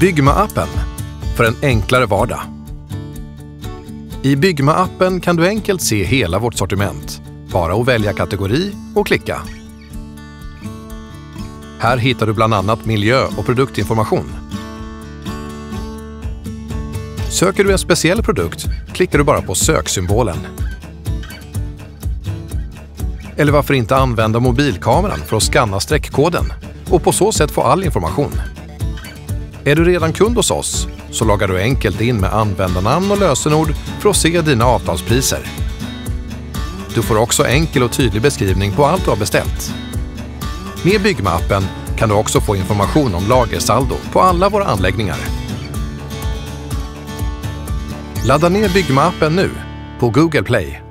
Byggma-appen för en enklare vardag. I Byggma-appen kan du enkelt se hela vårt sortiment. Bara att välja kategori och klicka. Här hittar du bland annat miljö och produktinformation. Söker du en speciell produkt klickar du bara på söksymbolen. Eller varför inte använda mobilkameran för att skanna streckkoden och på så sätt få all information. Är du redan kund hos oss så loggar du enkelt in med användarnamn och lösenord för att se dina avtalspriser. Du får också enkel och tydlig beskrivning på allt du har beställt. Med Byggma-appen kan du också få information om lagersaldo på alla våra anläggningar. Ladda ner Byggma-appen nu på Google Play.